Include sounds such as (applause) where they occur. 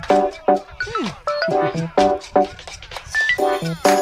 Hmm. (laughs)